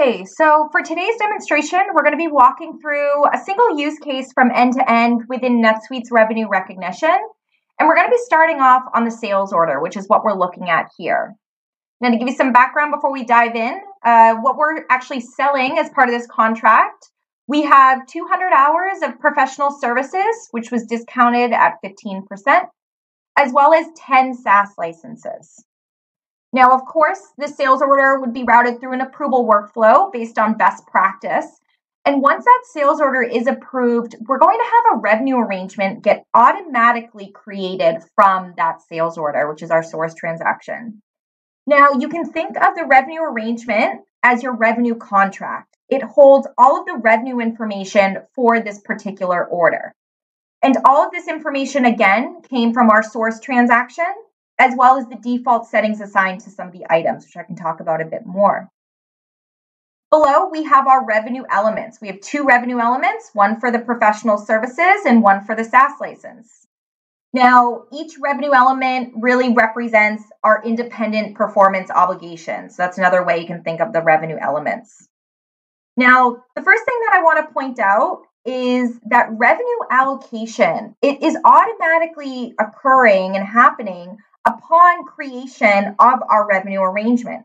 Okay, so for today's demonstration, we're going to be walking through a single use case from end to end within NetSuite's revenue recognition. And we're going to be starting off on the sales order, which is what we're looking at here. Now, to give you some background before we dive in, uh, what we're actually selling as part of this contract, we have 200 hours of professional services, which was discounted at 15%, as well as 10 SaaS licenses. Now, of course, the sales order would be routed through an approval workflow based on best practice. And once that sales order is approved, we're going to have a revenue arrangement get automatically created from that sales order, which is our source transaction. Now, you can think of the revenue arrangement as your revenue contract. It holds all of the revenue information for this particular order. And all of this information, again, came from our source transaction as well as the default settings assigned to some of the items, which I can talk about a bit more. Below, we have our revenue elements. We have two revenue elements, one for the professional services and one for the SaaS license. Now, each revenue element really represents our independent performance obligations. That's another way you can think of the revenue elements. Now, the first thing that I want to point out is that revenue allocation, it is automatically occurring and happening upon creation of our revenue arrangement.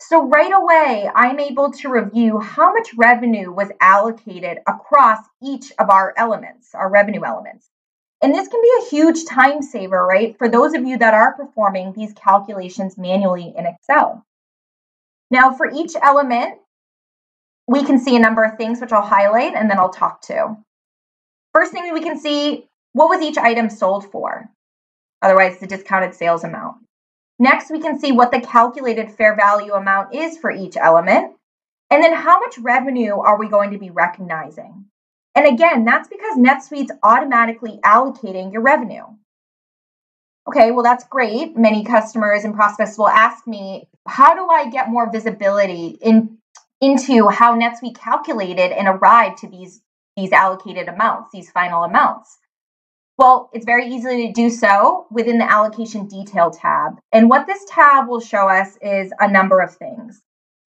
So, right away, I'm able to review how much revenue was allocated across each of our elements, our revenue elements. And this can be a huge time saver, right, for those of you that are performing these calculations manually in Excel. Now, for each element, we can see a number of things which I'll highlight and then I'll talk to. First thing we can see, what was each item sold for? Otherwise the discounted sales amount. Next, we can see what the calculated fair value amount is for each element. And then how much revenue are we going to be recognizing? And again, that's because NetSuite's automatically allocating your revenue. Okay, well, that's great. Many customers and prospects will ask me, how do I get more visibility in, into how NetSuite calculated and arrived to these, these allocated amounts, these final amounts? Well, it's very easy to do so within the allocation detail tab. And what this tab will show us is a number of things.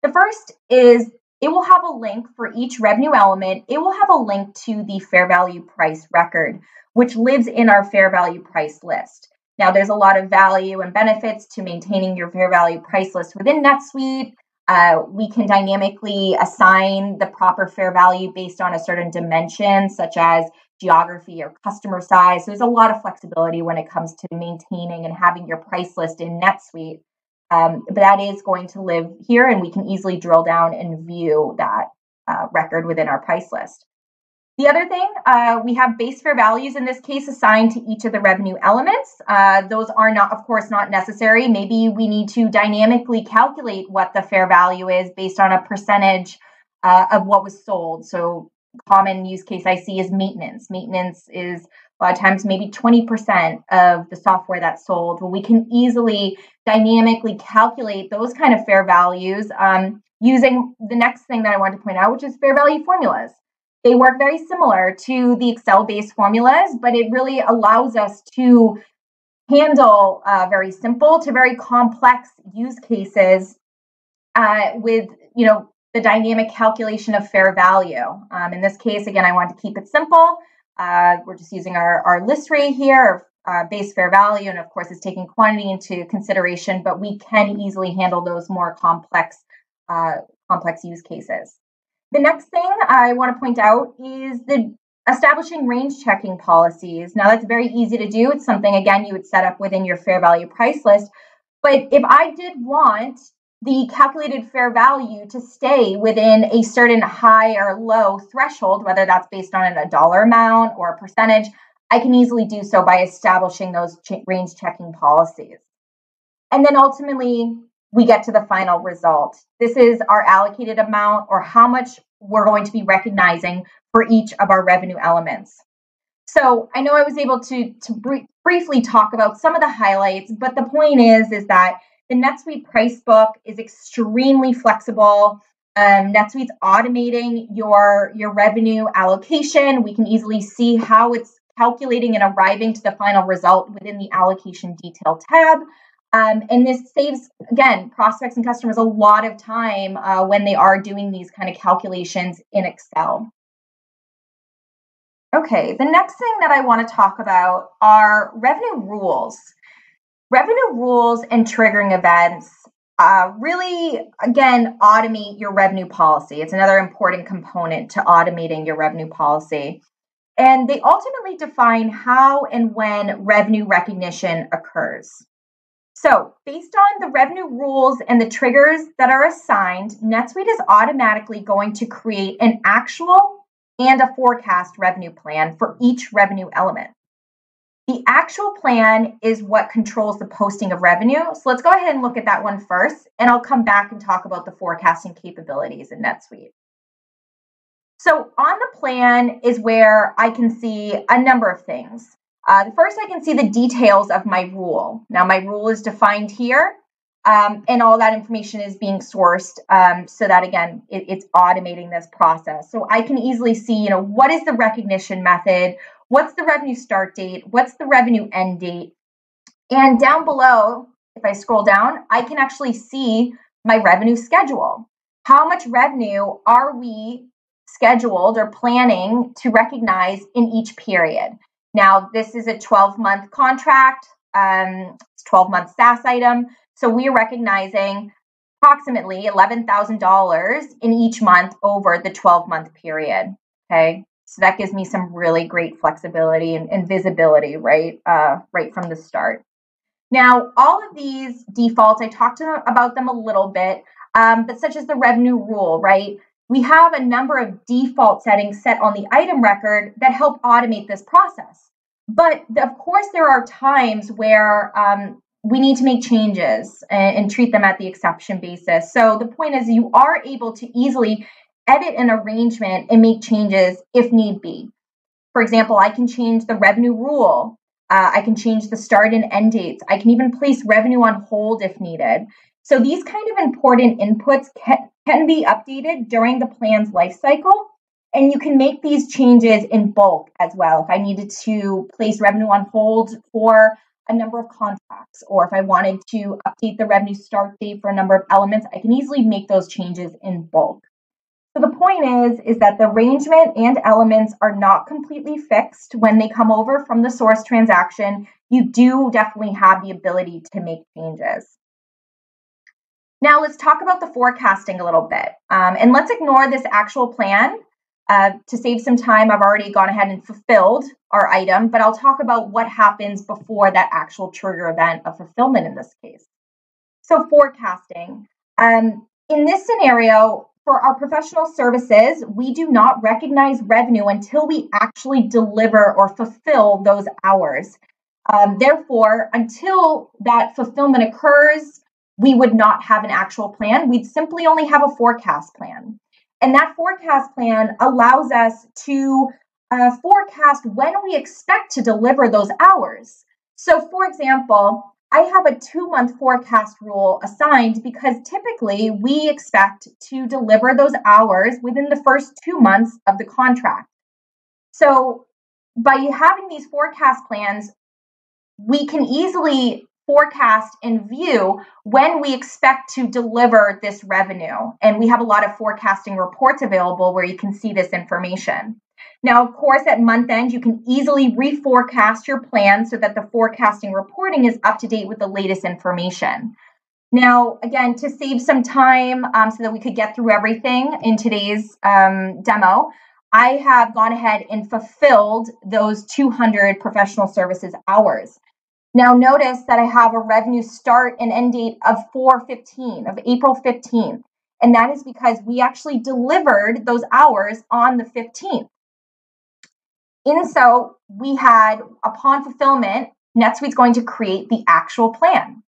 The first is it will have a link for each revenue element. It will have a link to the fair value price record, which lives in our fair value price list. Now, there's a lot of value and benefits to maintaining your fair value price list within NetSuite. Uh, we can dynamically assign the proper fair value based on a certain dimension, such as geography or customer size. So there's a lot of flexibility when it comes to maintaining and having your price list in NetSuite. Um, but that is going to live here, and we can easily drill down and view that uh, record within our price list. The other thing, uh, we have base fair values in this case assigned to each of the revenue elements. Uh, those are not, of course, not necessary. Maybe we need to dynamically calculate what the fair value is based on a percentage uh, of what was sold. So common use case I see is maintenance. Maintenance is a lot of times maybe 20% of the software that's sold. Well, we can easily dynamically calculate those kind of fair values um, using the next thing that I want to point out, which is fair value formulas. They work very similar to the Excel based formulas, but it really allows us to handle uh, very simple to very complex use cases uh, with you know the dynamic calculation of fair value. Um, in this case, again, I want to keep it simple. Uh, we're just using our, our list rate here, uh, base fair value, and of course, it's taking quantity into consideration, but we can easily handle those more complex, uh, complex use cases. The next thing I want to point out is the establishing range checking policies. Now, that's very easy to do. It's something, again, you would set up within your fair value price list. But if I did want the calculated fair value to stay within a certain high or low threshold, whether that's based on a dollar amount or a percentage, I can easily do so by establishing those range checking policies. And then ultimately, we get to the final result. This is our allocated amount or how much we're going to be recognizing for each of our revenue elements. So I know I was able to, to br- briefly talk about some of the highlights, but the point is, is that the NetSuite price book is extremely flexible. Um, NetSuite's automating your, your revenue allocation. We can easily see how it's calculating and arriving to the final result within the allocation detail tab. Um, and this saves, again, prospects and customers a lot of time uh, when they are doing these kind of calculations in Excel. Okay, the next thing that I want to talk about are revenue rules. Revenue rules and triggering events uh, really, again, automate your revenue policy. It's another important component to automating your revenue policy. And they ultimately define how and when revenue recognition occurs. So, based on the revenue rules and the triggers that are assigned, NetSuite is automatically going to create an actual and a forecast revenue plan for each revenue element. The actual plan is what controls the posting of revenue. So let's go ahead and look at that one first, and I'll come back and talk about the forecasting capabilities in NetSuite. So on the plan is where I can see a number of things. Uh, first, I can see the details of my rule. Now, my rule is defined here, um, and all that information is being sourced um, so that, again, it, it's automating this process. So I can easily see, you know, what is the recognition method? What's the revenue start date? What's the revenue end date? And down below, if I scroll down, I can actually see my revenue schedule. How much revenue are we scheduled or planning to recognize in each period? Now, this is a 12 month contract, um, it's 12 month SaaS item. So we are recognizing approximately $11,000 in each month over the 12 month period. Okay. So that gives me some really great flexibility and, and visibility, right? Uh, right from the start. Now, all of these defaults, I talked about them a little bit, um, but such as the revenue rule, right? we have a number of default settings set on the item record that help automate this process. But of course, there are times where um, we need to make changes and, and, treat them at the exception basis. So the point is, you are able to easily edit an arrangement and make changes if need be. For example, I can change the revenue rule. Uh, I can change the start and end dates. I can even place revenue on hold if needed. So these kind of important inputs can, can be updated during the plan's life cycle. And you can make these changes in bulk as well. If I needed to place revenue on hold for a number of contracts, or if I wanted to update the revenue start date for a number of elements, I can easily make those changes in bulk. So the point is, is that the arrangement and elements are not completely fixed when they come over from the source transaction. You do definitely have the ability to make changes. Now let's talk about the forecasting a little bit. Um, and let's ignore this actual plan. Uh, to save some time, I've already gone ahead and fulfilled our item, but I'll talk about what happens before that actual trigger event of fulfillment in this case. So forecasting. Um, in this scenario, for our professional services, we do not recognize revenue until we actually deliver or fulfill those hours. Um, therefore, until that fulfillment occurs, we would not have an actual plan. We'd simply only have a forecast plan. And that forecast plan allows us to uh, forecast when we expect to deliver those hours. So, for example, I have a two month forecast rule assigned because typically we expect to deliver those hours within the first two months of the contract. So, by having these forecast plans, we can easily forecast and view when we expect to deliver this revenue. And we have a lot of forecasting reports available where you can see this information. Now, of course, at month end, you can easily reforecast your plan so that the forecasting reporting is up to date with the latest information. Now, again, to save some time um, so that we could get through everything in today's um, demo, I have gone ahead and fulfilled those 200 professional services hours. Now notice that I have a revenue start and end date of 415, of April 15th. And that is because we actually delivered those hours on the 15th. And so we had, upon fulfillment, NetSuite's going to create the actual plan.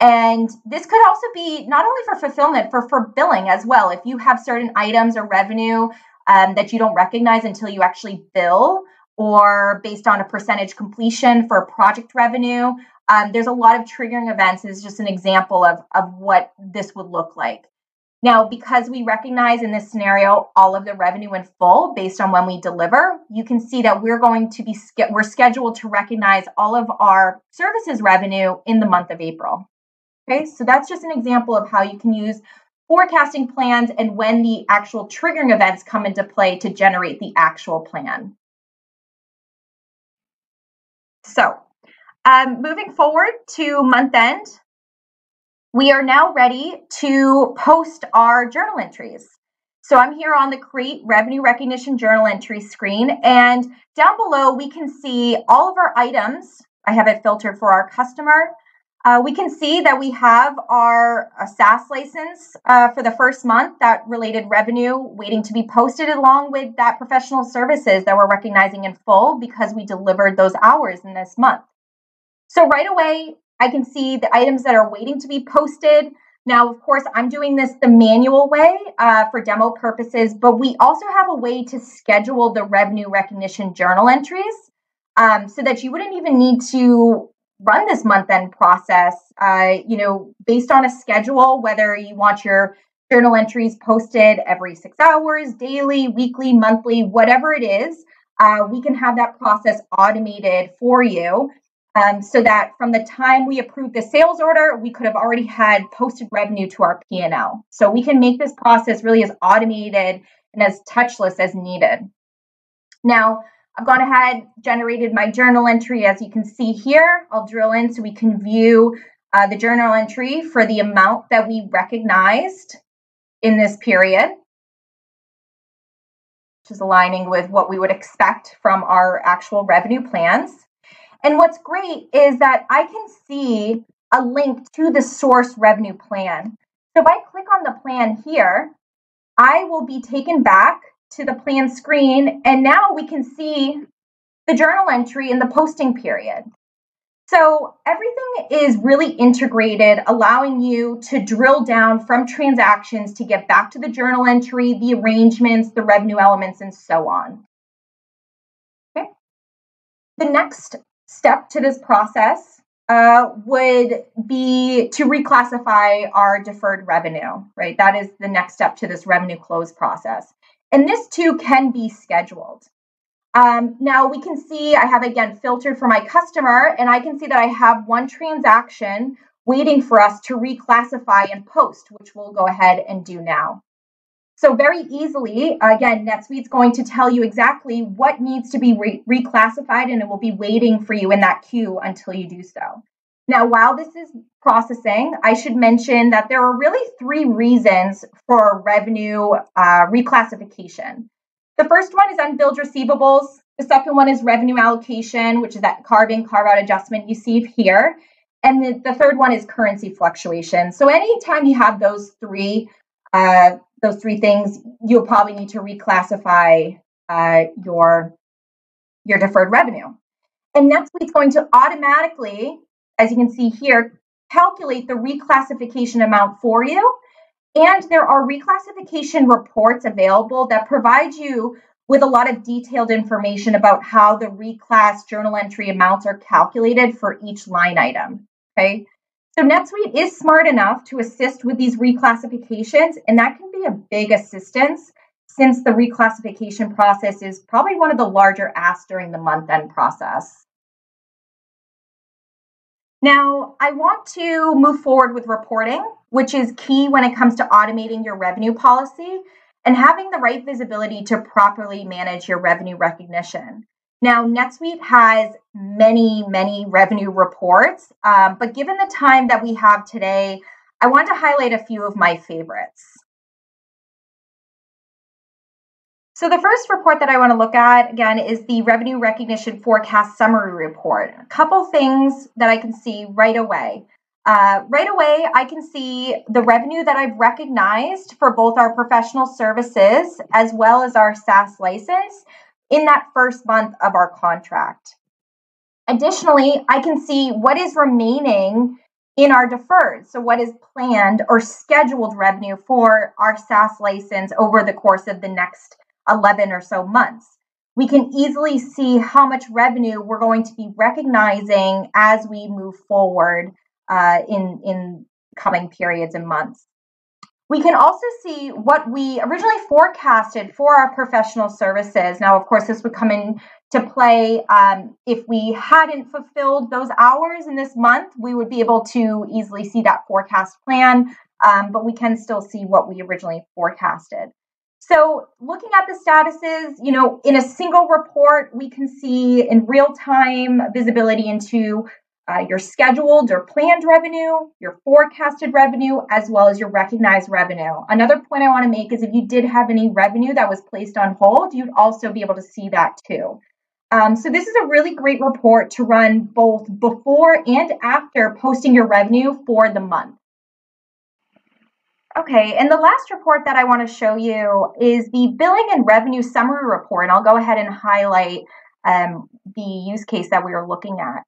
And this could also be not only for fulfillment, for, for billing as well. If you have certain items or revenue um, that you don't recognize until you actually bill, or based on a percentage completion for project revenue. Um, there's a lot of triggering events. Is just an example of, of what this would look like. Now, because we recognize in this scenario all of the revenue in full based on when we deliver, you can see that we're going to be we're scheduled to recognize all of our services revenue in the month of April. Okay, so that's just an example of how you can use forecasting plans and when the actual triggering events come into play to generate the actual plan. So, um, moving forward to month end, we are now ready to post our journal entries. So I'm here on the Create Revenue Recognition Journal Entry screen, and down below we can see all of our items. I have it filtered for our customer. Uh, we can see that we have our SaaS license uh, for the first month, that related revenue waiting to be posted, along with that professional services that we're recognizing in full because we delivered those hours in this month. So right away, I can see the items that are waiting to be posted. Now, of course, I'm doing this the manual way uh, for demo purposes, but we also have a way to schedule the revenue recognition journal entries um, so that you wouldn't even need to run this month end process, uh, you know, based on a schedule, whether you want your journal entries posted every six hours, daily, weekly, monthly, whatever it is. Uh, we can have that process automated for you um, so that from the time we approved the sales order, we could have already had posted revenue to our P&L. So we can make this process really as automated and as touchless as needed. Now, I've gone ahead, generated my journal entry as you can see here. I'll drill in so we can view uh, the journal entry for the amount that we recognized in this period, which is aligning with what we would expect from our actual revenue plans. And what's great is that I can see a link to the source revenue plan. So if I click on the plan here, I will be taken back to the plan screen, and now we can see the journal entry in the posting period. So everything is really integrated, allowing you to drill down from transactions to get back to the journal entry, the arrangements, the revenue elements, and so on. Okay. The next step to this process uh, would be to reclassify our deferred revenue, right? That is the next step to this revenue close process. And this too can be scheduled. Um, now we can see I have again filtered for my customer, and I can see that I have one transaction waiting for us to reclassify and post, which we'll go ahead and do now. So very easily, again, NetSuite's going to tell you exactly what needs to be re- reclassified and it will be waiting for you in that queue until you do so. Now, while this is processing, I should mention that there are really three reasons for revenue uh, reclassification. The first one is unbilled receivables. The second one is revenue allocation, which is that carve in, carve out adjustment you see here. And the, the third one is currency fluctuation. So anytime you have those three, uh, those three things, you'll probably need to reclassify uh, your your deferred revenue. And NetSuite's going to automatically, as you can see here, calculate the reclassification amount for you. And there are reclassification reports available that provide you with a lot of detailed information about how the reclass journal entry amounts are calculated for each line item. Okay. So NetSuite is smart enough to assist with these reclassifications, and that can be a big assistance since the reclassification process is probably one of the larger asks during the month end process. Now, I want to move forward with reporting, which is key when it comes to automating your revenue policy and having the right visibility to properly manage your revenue recognition. Now, NetSuite has many, many revenue reports, um, but given the time that we have today, I want to highlight a few of my favorites. So, the first report that I want to look at again is the Revenue Recognition Forecast Summary Report. A couple things that I can see right away. Uh, right away, I can see the revenue that I've recognized for both our professional services as well as our SaaS license in that first month of our contract. Additionally, I can see what is remaining in our deferred. So, what is planned or scheduled revenue for our SaaS license over the course of the next 11 or so months. We can easily see how much revenue we're going to be recognizing as we move forward uh, in, in coming periods and months. We can also see what we originally forecasted for our professional services. Now, of course, this would come into play um, if we hadn't fulfilled those hours in this month. We would be able to easily see that forecast plan, um, but we can still see what we originally forecasted. So, looking at the statuses, you know, in a single report, we can see in real time visibility into uh, your scheduled or planned revenue, your forecasted revenue, as well as your recognized revenue. Another point I want to make is if you did have any revenue that was placed on hold, you'd also be able to see that too. Um, so this is a really great report to run both before and after posting your revenue for the month. Okay, and the last report that I want to show you is the billing and revenue summary report. And I'll go ahead and highlight um, the use case that we are looking at.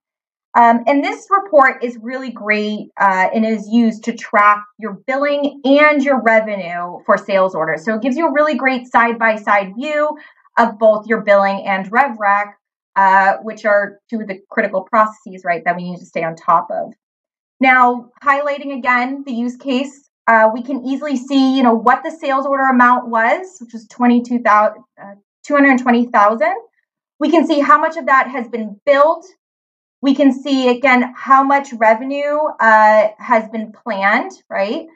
Um, and this report is really great uh, and is used to track your billing and your revenue for sales orders. So it gives you a really great side by side view of both your billing and RevRec, uh, which are two of the critical processes, right, that we need to stay on top of. Now, highlighting again the use case, uh, we can easily see, you know, what the sales order amount was, which was 22,000, uh, 220,000. We can see how much of that has been billed we can see again how much revenue uh, has been planned, right?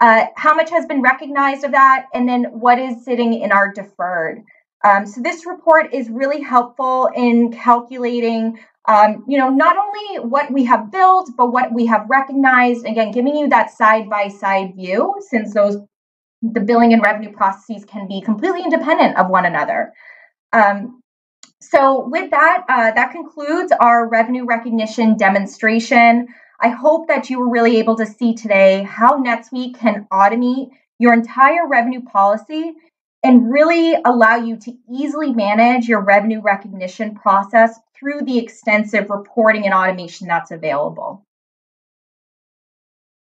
Uh, how much has been recognized of that, and then what is sitting in our deferred. Um, so this report is really helpful in calculating, um, you know, not only what we have billed, but what we have recognized. Again, giving you that side by side view, since those the billing and revenue processes can be completely independent of one another. Um, so, with that, uh, that concludes our revenue recognition demonstration. I hope that you were really able to see today how NetSuite can automate your entire revenue policy and really allow you to easily manage your revenue recognition process through the extensive reporting and automation that's available.